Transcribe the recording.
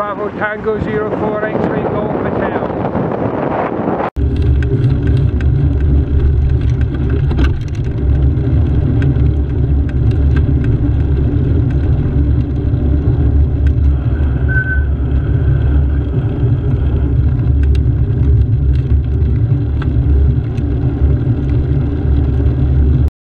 Bravo Tango 0483 Golf